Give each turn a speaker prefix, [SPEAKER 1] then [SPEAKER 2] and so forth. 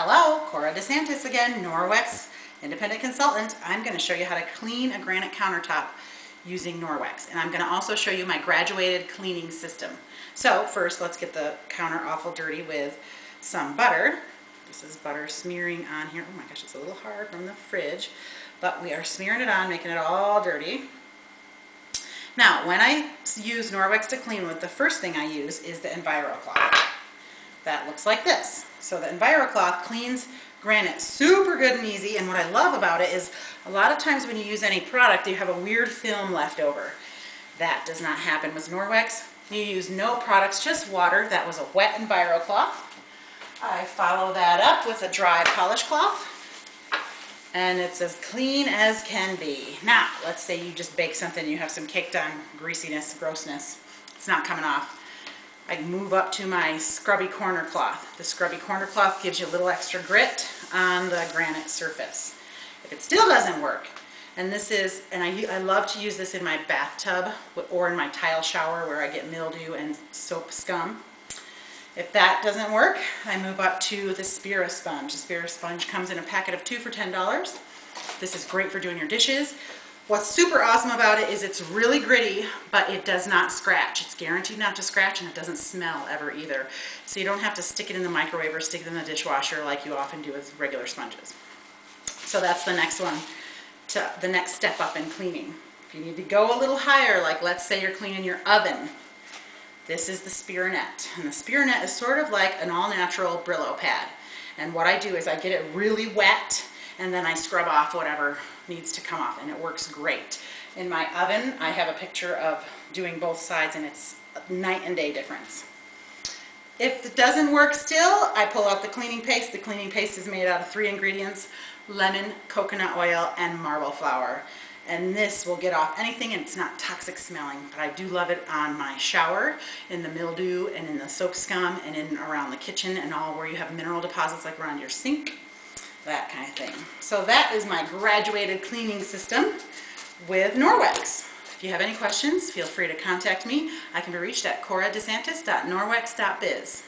[SPEAKER 1] Hello, Cora DeSantis again, Norwex independent consultant. I'm going to show you how to clean a granite countertop using Norwex. And I'm going to also show you my graduated cleaning system. So first, let's get the counter awful dirty with some butter. This is butter smearing on here. Oh my gosh, it's a little hard from the fridge. But we are smearing it on, making it all dirty. Now, when I use Norwex to clean with, the first thing I use is the EnviroCloth. That looks like this. So the EnviroCloth cleans granite super good and easy, and what I love about it is a lot of times when you use any product, you have a weird film left over. That does not happen with Norwex. You use no products, just water. That was a wet EnviroCloth. I follow that up with a dry polish cloth and it's as clean as can be. Now, let's say you just bake something, you have some caked on greasiness, grossness. It's not coming off. I move up to my scrubby corner cloth. The scrubby corner cloth gives you a little extra grit on the granite surface. If it still doesn't work, and this is, and I, I love to use this in my bathtub or in my tile shower where I get mildew and soap scum. If that doesn't work, I move up to the Spirisponge. The Spirisponge comes in a packet of two for $10. This is great for doing your dishes. What's super awesome about it is it's really gritty, but it does not scratch. It's guaranteed not to scratch and it doesn't smell ever either. So you don't have to stick it in the microwave or stick it in the dishwasher like you often do with regular sponges. So that's the next one, to the next step up in cleaning. If you need to go a little higher, like let's say you're cleaning your oven, this is the Spirinett. And the Spirinett is sort of like an all-natural Brillo pad. And what I do is I get it really wet and then I scrub off whatever needs to come off and it works great. In my oven, I have a picture of doing both sides and it's night and day difference. If it doesn't work still, I pull out the cleaning paste. The cleaning paste is made out of three ingredients, lemon, coconut oil, and marble flour. And this will get off anything and it's not toxic smelling, but I do love it on my shower, in the mildew, and in the soap scum, and in around the kitchen, and all where you have mineral deposits like around your sink that kind of thing. So that is my graduated cleaning system with Norwex. If you have any questions, feel free to contact me. I can be reached at coradesantis.norwex.biz.